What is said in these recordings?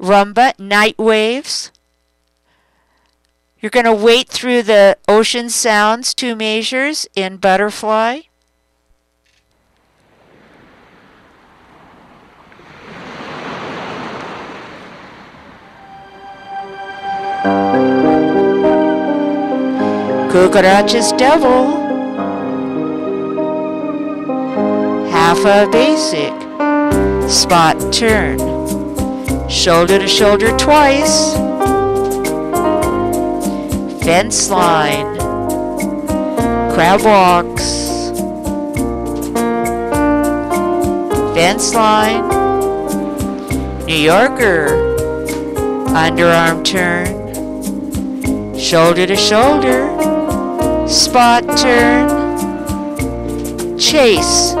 rumba, night waves. You're going to wait through the ocean sounds, two measures in butterfly. Cucaracha's Devil. Half a basic. Spot turn. Shoulder to shoulder twice. Fence line. Crab walks. Fence line. New Yorker. Underarm turn. Shoulder to shoulder spot turn, chase.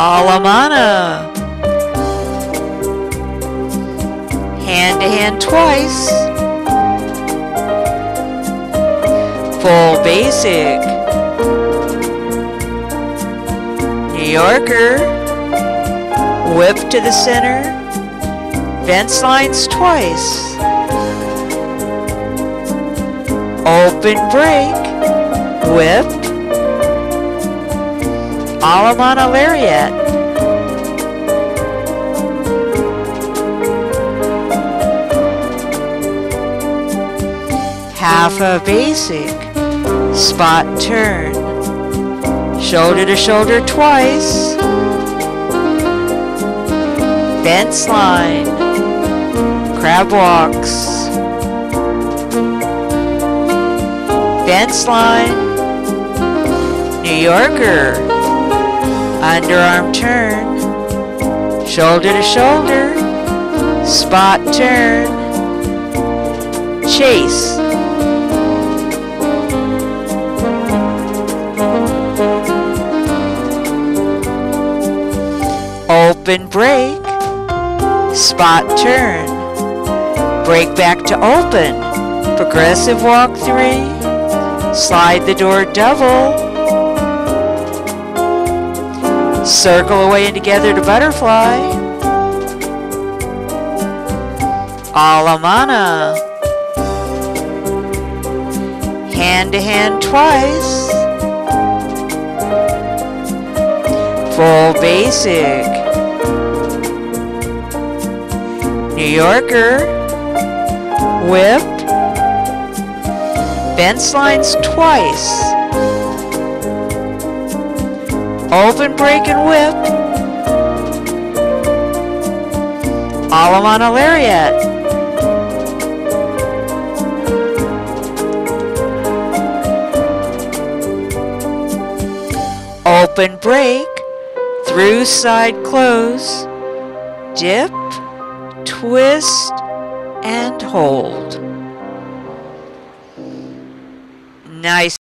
Alemana. Hand to hand twice. Full basic. New Yorker. Whip to the center fence lines twice. Open break, whip, Alemana lariat. Half a basic, spot turn, shoulder to shoulder twice, fence line, crab walks, fence line, New Yorker, underarm turn, shoulder to shoulder, spot turn, chase. Open break, spot turn, break back to open, progressive walk three, slide the door double, circle away and together to butterfly, Alemana, hand to hand twice, full basic, New Yorker, whip, fence lines twice, open break and whip, all on a lariat. Open break, through side close, dip, twist, and hold. Nice.